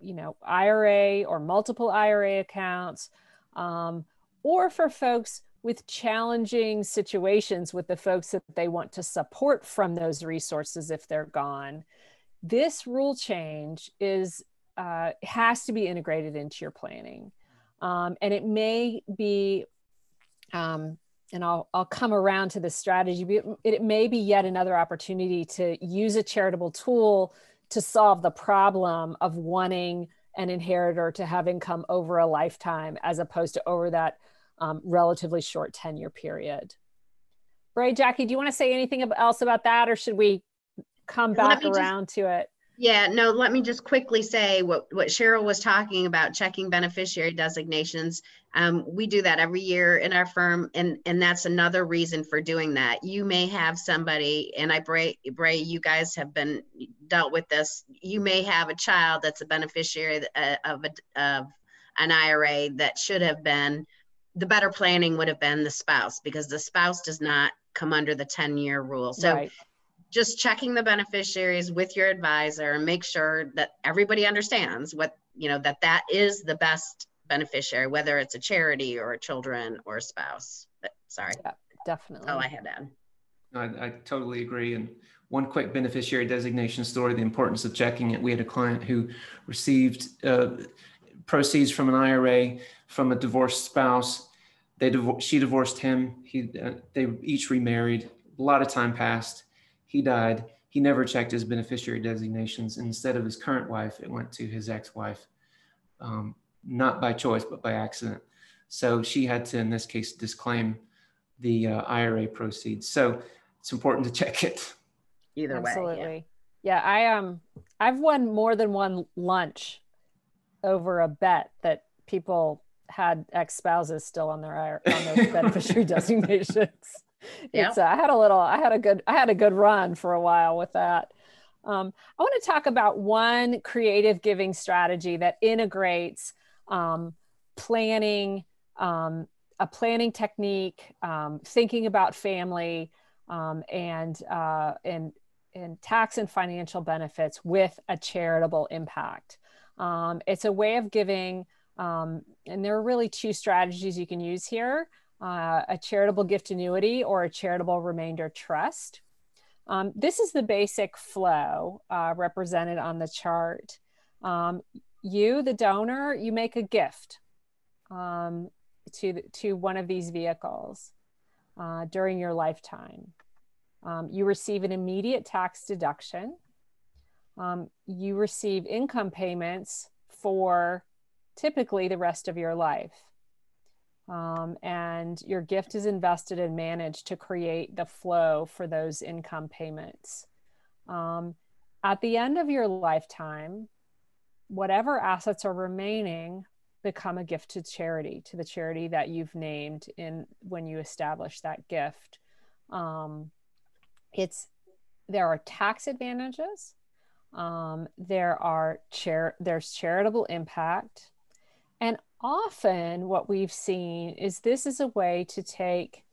you know ira or multiple ira accounts um, or for folks with challenging situations with the folks that they want to support from those resources if they're gone this rule change is uh, has to be integrated into your planning um, and it may be um, and I'll, I'll come around to the strategy but it, it may be yet another opportunity to use a charitable tool to solve the problem of wanting an inheritor to have income over a lifetime as opposed to over that um, relatively short 10 year period. Bray, Jacqui, do you want to say anything else about that or should we come back around just, to it? Yeah, no, let me just quickly say what, what Sheryl was talking about checking beneficiary designations. Um, we do that every year in our firm, and, and that's another reason for doing that. You may have somebody, and I Bray, Bray, you guys have been dealt with this. You may have a child that's a beneficiary uh, of, a, of an IRA that should have been, the better planning would have been the spouse because the spouse does not come under the 10 year rule. So right just checking the beneficiaries with your advisor and make sure that everybody understands what you know that that is the best beneficiary whether it's a charity or a children or a spouse. But sorry. Yeah, definitely. Oh i had that I, I totally agree. And one quick beneficiary designation story the importance of checking it. We had a client who received uh, proceeds from an ira from a divorced spouse. They divor- she divorced him. He uh, they each remarried. A lot of time passed he died. He never checked his beneficiary designations. Instead of his current wife, it went to his ex wife, um, not by choice, but by accident. So she had to, in this case, disclaim the uh, IRA proceeds. So it's important to check it. Either Absolutely. way. Absolutely. Yeah. yeah, I um I've won more than one lunch over a bet that people had ex spouses still on their on their beneficiary designations yeah. it's uh, I had a little I had a good I had a good run for a while with that. Um, I want to talk about one creative giving strategy that integrates um, planning, um, a planning technique, um, thinking about family, um, and uh, and and tax and financial benefits with a charitable impact. Um, it's a way of giving, and there are really two strategies you can use here uh, a charitable gift annuity or a charitable remainder trust. Um, this is the basic flow uh, represented on the chart. Um, you, the donor, you make a gift um, to, to one of these vehicles uh, during your lifetime. Um, you receive an immediate tax deduction. Um, you receive income payments for typically the rest of your life um, and your gift is invested and managed to create the flow for those income payments. Um, at the end of your lifetime, whatever assets are remaining become a gift to charity, to the charity that you've named in when you establish that gift. Um, it's there are tax advantages. Um, there are char- there's charitable impact, and often what we've seen is this is a way to take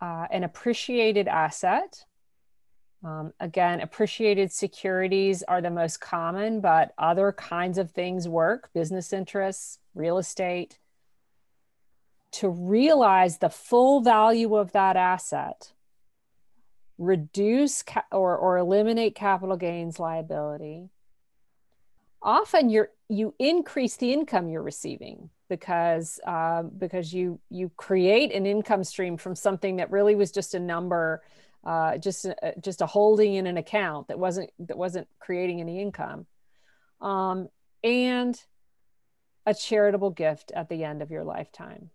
uh, an appreciated asset. Um, again, appreciated securities are the most common, but other kinds of things work business interests, real estate. To realize the full value of that asset, reduce ca- or, or eliminate capital gains liability, often you're you increase the income you're receiving because uh, because you you create an income stream from something that really was just a number uh, just a, just a holding in an account that wasn't that wasn't creating any income. Um, and a charitable gift at the end of your lifetime.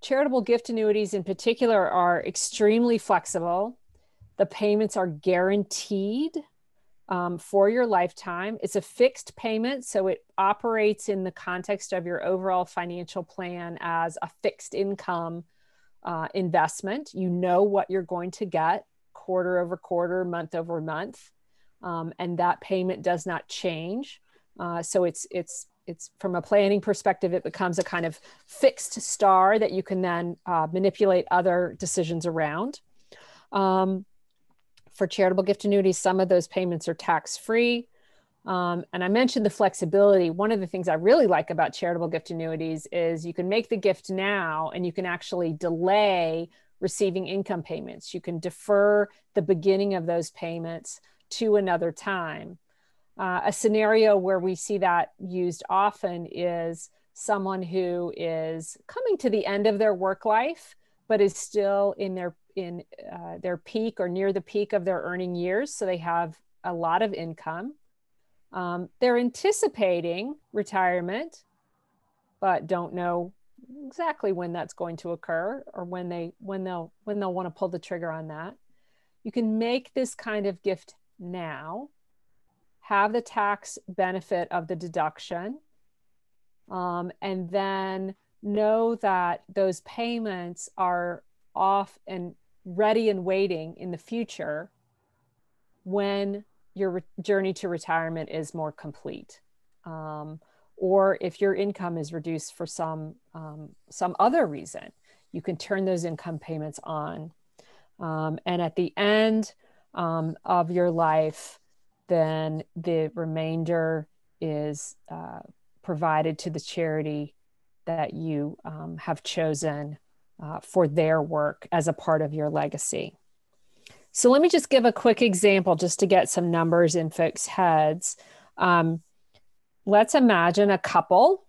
Charitable gift annuities in particular are extremely flexible. The payments are guaranteed um, for your lifetime. It's a fixed payment, so it operates in the context of your overall financial plan as a fixed income uh, investment. You know what you're going to get quarter over quarter, month over month, um, and that payment does not change. Uh, so it's it's it's from a planning perspective, it becomes a kind of fixed star that you can then uh, manipulate other decisions around. Um, for charitable gift annuities, some of those payments are tax free. Um, and I mentioned the flexibility. One of the things I really like about charitable gift annuities is you can make the gift now and you can actually delay receiving income payments. You can defer the beginning of those payments to another time. Uh, a scenario where we see that used often is someone who is coming to the end of their work life but is still in their in uh, their peak or near the peak of their earning years so they have a lot of income. Um, they're anticipating retirement but don't know exactly when that's going to occur or when they when they'll when they'll want to pull the trigger on that. You can make this kind of gift now have the tax benefit of the deduction um, and then know that those payments are off and ready and waiting in the future when your re- journey to retirement is more complete. Um, or if your income is reduced for some um, some other reason you can turn those income payments on. Um, and at the end um, of your life then the remainder is uh, provided to the charity that you um, have chosen uh, for their work as a part of your legacy. So let me just give a quick example just to get some numbers in folks' heads. Um, let's imagine a couple.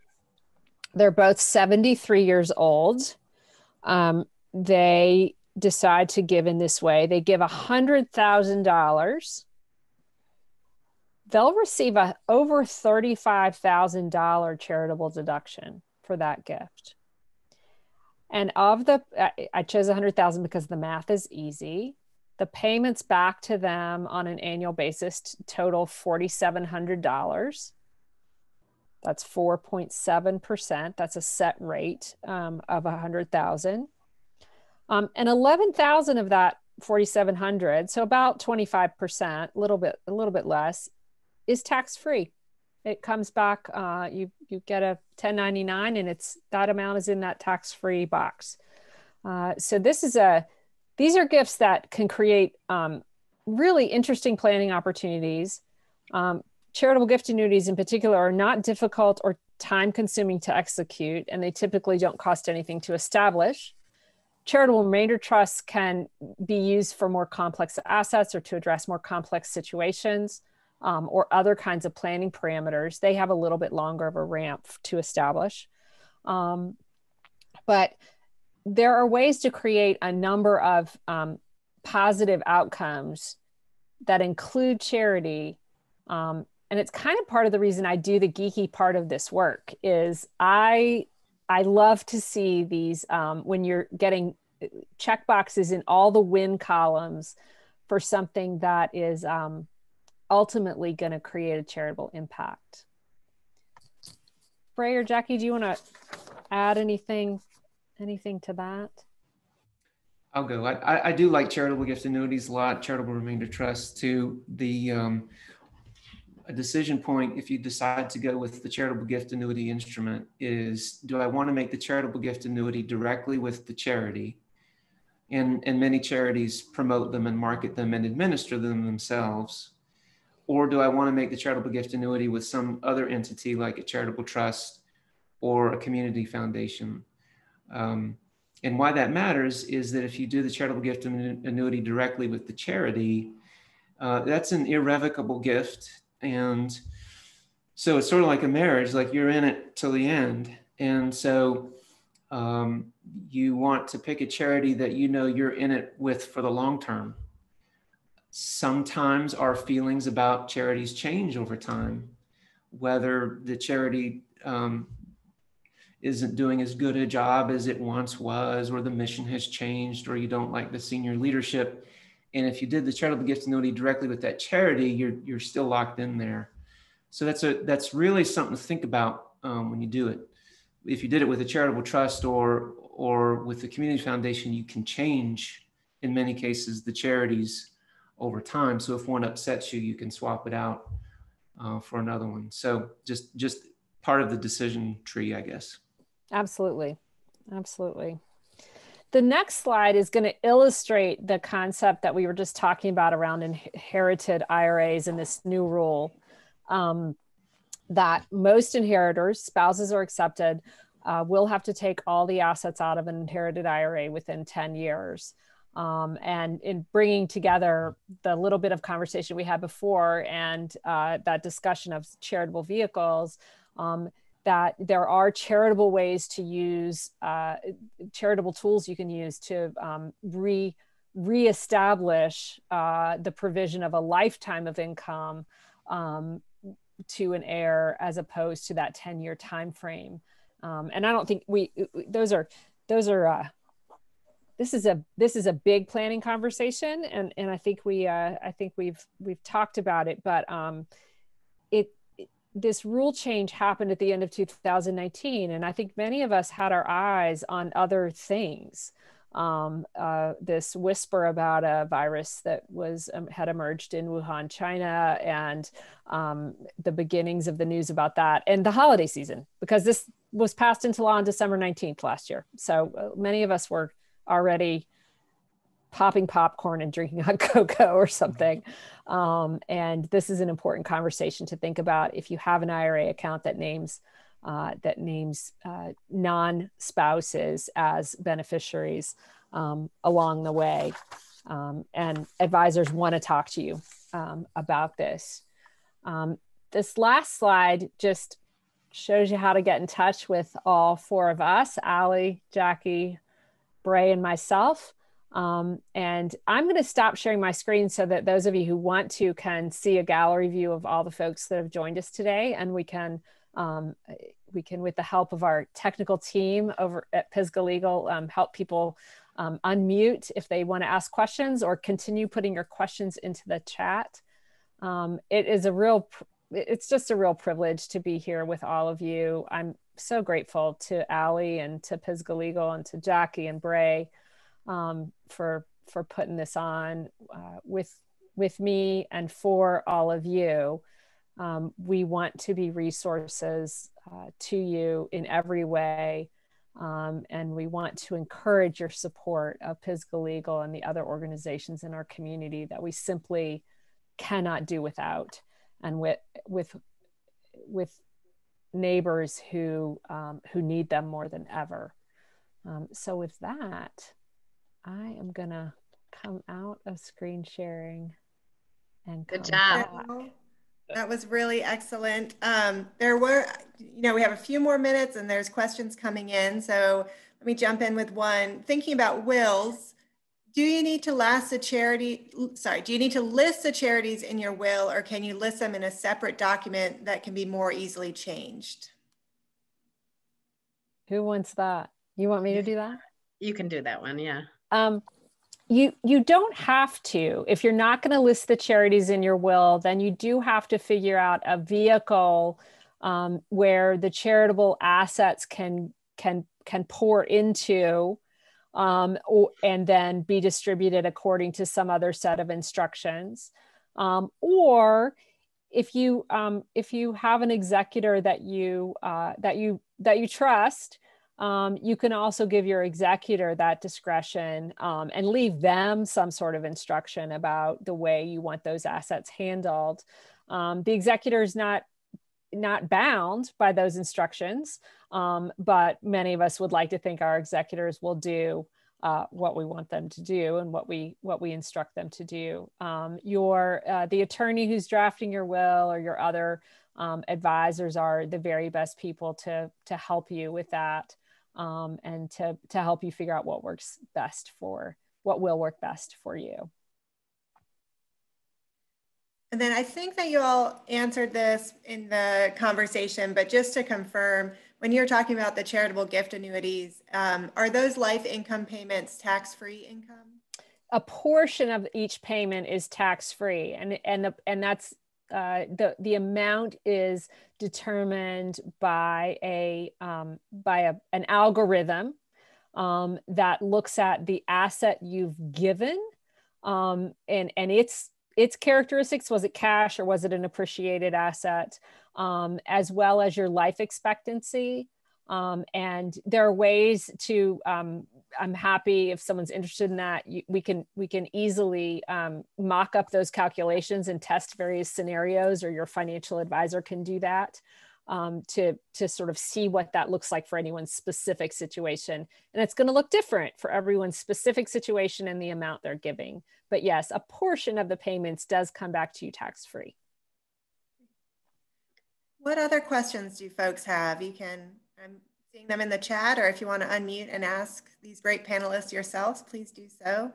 They're both 73 years old. Um, they decide to give in this way. They give $100,000. They'll receive a over $35,000 charitable deduction for that gift. And of the, I chose 100,000 because the math is easy. The payments back to them on an annual basis total $4,700. That's 4.7%. That's a set rate um, of 100,000. Um, and 11,000 of that 4,700, so about 25%, a little bit, a little bit less, is tax free it comes back uh, you you get a 1099 and it's that amount is in that tax-free box. Uh, so this is a these are gifts that can create um, really interesting planning opportunities. Um, charitable gift annuities in particular are not difficult or time consuming to execute and they typically don't cost anything to establish. Charitable remainder trusts can be used for more complex assets or to address more complex situations um, or other kinds of planning parameters, they have a little bit longer of a ramp to establish. Um, but there are ways to create a number of um, positive outcomes that include charity. Um, and it's kind of part of the reason I do the geeky part of this work is I I love to see these um, when you're getting check boxes in all the win columns for something that is um, ultimately going to create a charitable impact. Bray or Jacqui, do you want to add anything, anything to that? I'll go. I, I do like charitable gift annuities a lot, charitable remainder trust too. The um, a decision point, if you decide to go with the charitable gift annuity instrument, is do I want to make the charitable gift annuity directly with the charity? And, and many charities promote them and market them and administer them themselves or do I want to make the charitable gift annuity with some other entity like a charitable trust or a community foundation? Um, and why that matters is that if you do the charitable gift annuity directly with the charity, uh, that's an irrevocable gift. And so it's sort of like a marriage, like you're in it till the end. And so um, you want to pick a charity that you know you're in it with for the long term sometimes our feelings about charities change over time, whether the charity um, isn't doing as good a job as it once was, or the mission has changed, or you don't like the senior leadership. And if you did the charitable gift annuity directly with that charity, you're you're still locked in there. So that's a that's really something to think about um, when you do it. If you did it with a charitable trust or or with the community foundation, you can change in many cases the charities over time. So if one upsets you, you can swap it out uh, for another one. So just just part of the decision tree, I guess. Absolutely, absolutely. The next slide is going to illustrate the concept that we were just talking about around inherited IRAs and this new rule um, that most inheritors, spouses are accepted, uh, will have to take all the assets out of an inherited IRA within 10 years. Um, and in bringing together the little bit of conversation we had before and uh, that discussion of charitable vehicles, um, that there are charitable ways to use uh, charitable tools you can use to um, re reestablish uh, the provision of a lifetime of income um, to an heir as opposed to that 10 year time frame um, and i don't think we those are those are uh, this is a this is a big planning conversation and and i think we uh, i think we've we've talked about it but um it this rule change happened at the end of 2019 and i think many of us had our eyes on other things. Um, uh, this whisper about a virus that was um, had emerged in wuhan china and um, the beginnings of the news about that and the holiday season because this was passed into law on december 19th last year. So uh, many of us were already popping popcorn and drinking hot cocoa or something. Um, and this is an important conversation to think about if you have an IRA account that names uh, that names uh, non-spouses as beneficiaries um, along the way. Um, and advisors want to talk to you um, about this. Um, this last slide just shows you how to get in touch with all four of us, Ally, Jacqui, Bray, and myself. Um, and I'm going to stop sharing my screen so that those of you who want to can see a gallery view of all the folks that have joined us today. And we can, um, we can, with the help of our technical team over at Pisgah Legal, um, help people um, unmute if they want to ask questions or continue putting your questions into the chat. Um, it is a real, it's just a real privilege to be here with all of you. I'm so grateful to Ally and to Pisgah Legal and to Jacqui and Bray um, for for putting this on uh, with with me and for all of you. Um, we want to be resources uh, to you in every way. Um, and we want to encourage your support of Pisgah Legal and the other organizations in our community that we simply cannot do without. And with with with neighbors who um, who need them more than ever. Um, so with that, I am gonna come out of screen sharing and good job. Back. That was really excellent. Um, there were, you know, we have a few more minutes and there's questions coming in. So let me jump in with one. Thinking about wills, do you need to list a charity sorry do you need to list the charities in your will or can you list them in a separate document that can be more easily changed? Who wants that? You want me to do that? You can do that one yeah. Um you you don't have to. If you're not going to list the charities in your will then you do have to figure out a vehicle um, where the charitable assets can can can pour into um, or, and then be distributed according to some other set of instructions. Um, or if you um, if you have an executor that you uh, that you that you trust, um, you can also give your executor that discretion um, and leave them some sort of instruction about the way you want those assets handled. Um, the executor is not not bound by those instructions, um, but many of us would like to think our executors will do uh, what we want them to do and what we what we instruct them to do. Um, your uh, the attorney who's drafting your will or your other um, advisors are the very best people to to help you with that um, and to to help you figure out what works best for what will work best for you. And then I think that you all answered this in the conversation, but just to confirm, when you're talking about the charitable gift annuities, um, are those life income payments tax-free income? a portion of each payment is tax free, and and the, and that's uh, the the amount is determined by a um, by a, an algorithm um, that looks at the asset you've given um, and and its its characteristics was it cash or was it an appreciated asset um, as well as your life expectancy. Um, and there are ways to um, i'm happy if someone's interested in that you, we can we can easily um, mock up those calculations and test various scenarios or your financial advisor can do that um, to to sort of see what that looks like for anyone's specific situation. And it's going to look different for everyone's specific situation and the amount they're giving. But yes a portion of the payments does come back to you tax free what other questions do folks have? You can i'm seeing them in the chat or if you want to unmute and ask these great panelists yourselves please do so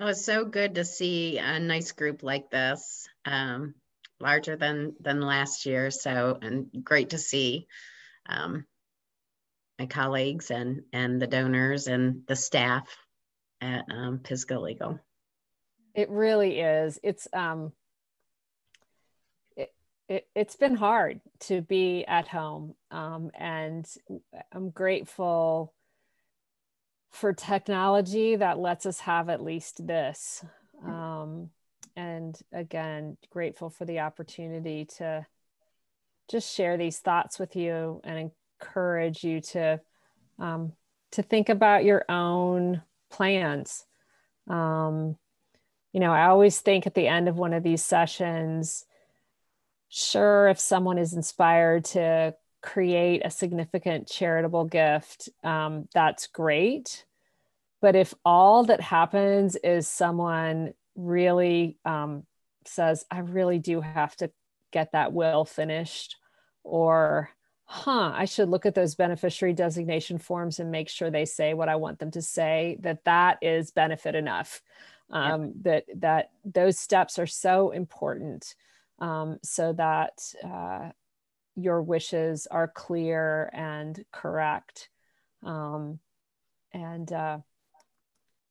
It was so good to see a nice group like this, um, larger than than last year. So, and great to see um, my colleagues and and the donors and the staff at um, Pisgah Legal. It really is. It's um, it, it it's been hard to be at home, um, and I'm grateful for technology that lets us have at least this. Um, and again, grateful for the opportunity to just share these thoughts with you and encourage you to um, to think about your own plans. Um, you know, I always think at the end of one of these sessions, sure, if someone is inspired to create a significant charitable gift, um, that's great. But if all that happens is someone really um, says, I really do have to get that will finished, or, huh, I should look at those beneficiary designation forms and make sure they say what I want them to say, that that is benefit enough. Um, that that those steps are so important um, so that uh, your wishes are clear and correct. Um, and uh,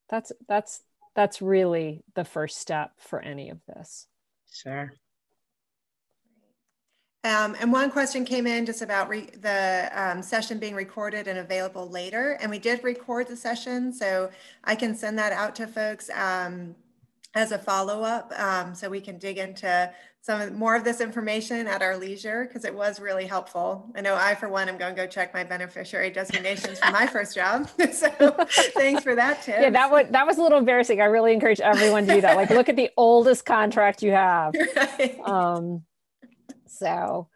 that's that's that's really the first step for any of this. Sure. Um, and one question came in just about the um, session being recorded and available later. And we did record the session, so I can send that out to folks um, as a follow-up um, so we can dig into some more of this information at our leisure because it was really helpful. I know I, for one, am going to go check my beneficiary designations for my first job. so thanks for that tip. Yeah, that was that was a little embarrassing. I really encourage everyone to do that. Like, look at the oldest contract you have. Right. Um, so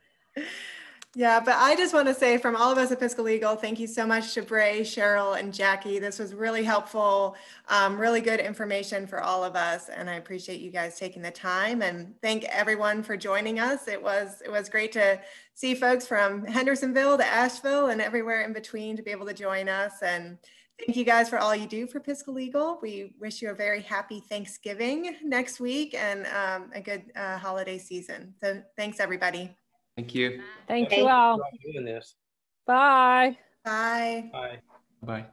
yeah, but I just want to say from all of us at Pisgah Legal, thank you so much to Bray, Sheryl, and Jacqui. This was really helpful, um, really good information for all of us, and I appreciate you guys taking the time. And thank everyone for joining us. It was it was great to see folks from Hendersonville to Asheville and everywhere in between to be able to join us. And thank you guys for all you do for Pisgah Legal. We wish you a very happy Thanksgiving next week and um, a good uh, holiday season. So thanks everybody. Thank you. Thank, Thank you all. Doing this. Bye. Bye. Bye. Bye.